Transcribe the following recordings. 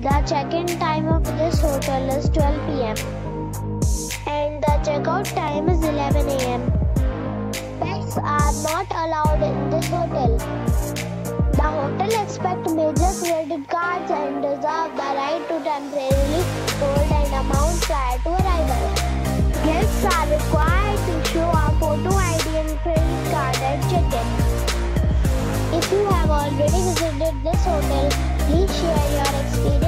The check-in time of this hotel is 12 pm and the checkout time is 11 am. Pets are not allowed in this hotel. The hotel expects major credit cards and reserve the right to temporarily hold an amount prior to arrival. Guests are required to show a photo ID and credit card at check-in. If you have already visited this hotel, please share your experience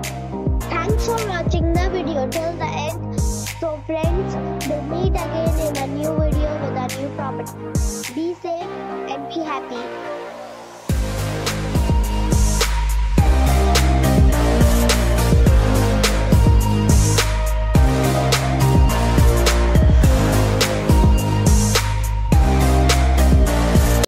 Thanks for watching the video till the end. So friends, we'll meet again in a new video with a new property. Be safe and be happy.